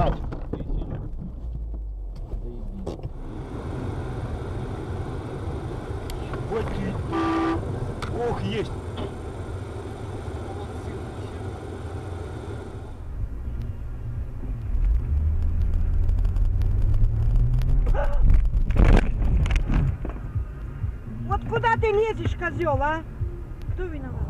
Стать! Вот ты! Ох, есть! Вот куда ты лезешь, козел, а? Кто виноват?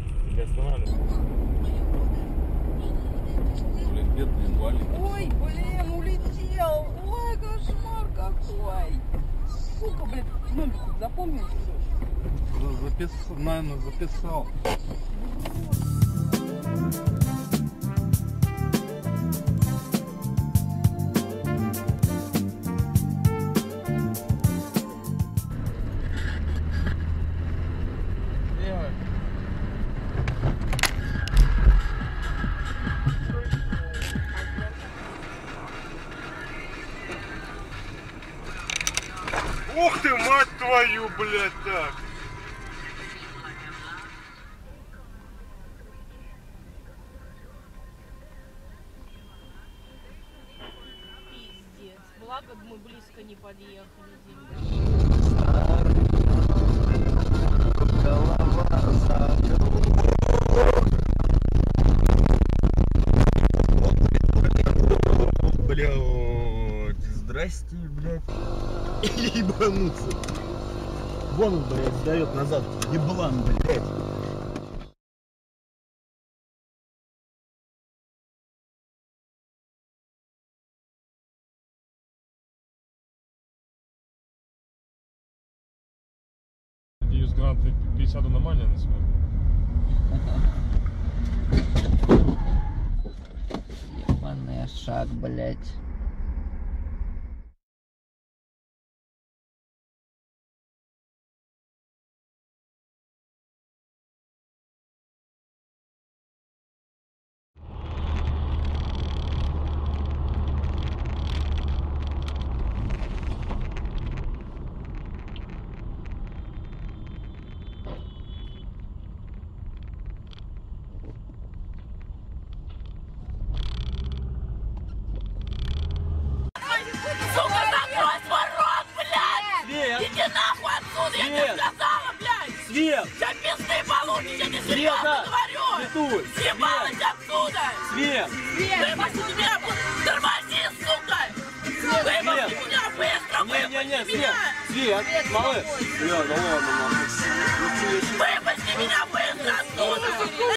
Тебя останавливают. Блин, бедный инвалид. Ой, блин, улетел. Ой, кошмар какой. Сука, блин, номер запомнил, что ли? Записал, наверное, записал. Ух ты, мать твою, блядь, так! Пиздец. Благо мы близко не подъехали. Дим. Блядь, здрасте, блядь. Ебануться. Вон он, блядь, сдает назад. Еблан, блядь. Надеюсь, гранаты 50 нормально на сегодня. Ебаный шаг, блядь. Сука, закрой свой рот, блядь! Свет! Иди нахуй отсюда, я тебе Свет! сказала, блядь! Свет! Сейчас пизды получишь, я тебе серьезно говорю! Светуль! Съебалась отсюда! Свет! Выпусти меня, тормози, сука! Выпусти Свет! меня быстро, Не-не-не, выпусти Свет! меня! Свет! Малыш! Бля, да ладно, нахуй. Выпусти меня быстро отсюда!